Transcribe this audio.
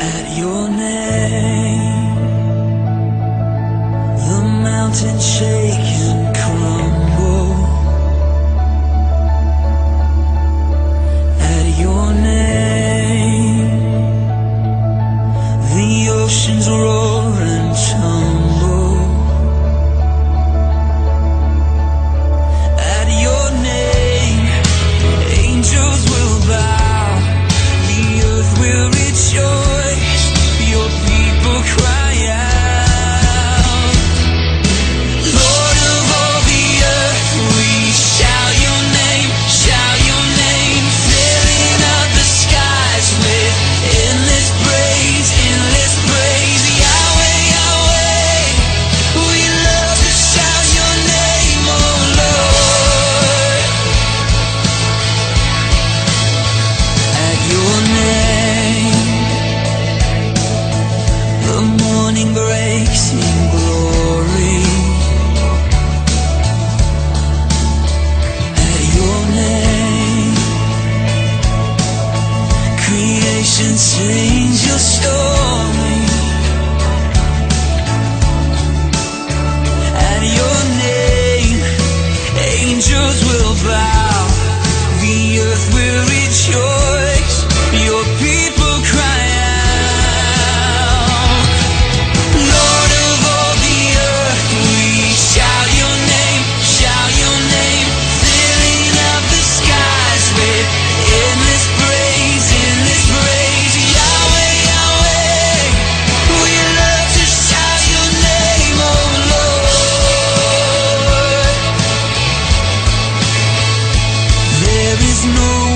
at your name. The mountain shaking. patience rings your story. Your name, angels no